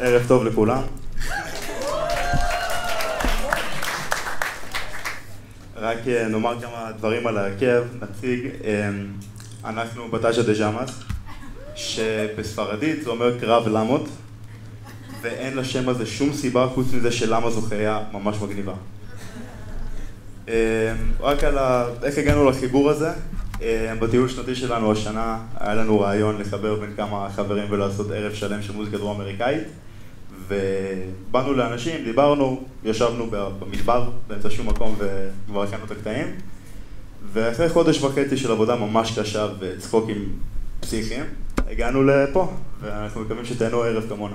ערב טוב לכולם. רק אה, נאמר כמה דברים על ההרכב, נציג, אה, אנחנו בתאז'ה דה ז'אמאס, שבספרדית זה אומר קרב למות, ואין לשם הזה שום סיבה חוץ מזה שלמה זו חיה ממש מגניבה. אה, רק על ה... איך הגענו לחיבור הזה, בטיול שנתי שלנו השנה היה לנו רעיון לחבר בין כמה חברים ולעשות ערב שלם של מוזיקה דרום אמריקאית ובאנו לאנשים, דיברנו, ישבנו במדבר באמצע שום מקום וכבר הכנו את הקטעים. ואחרי חודש וחצי של עבודה ממש קשה וצחוקים פסיכיים הגענו לפה ואנחנו מקווים שתהנו ערב כמונו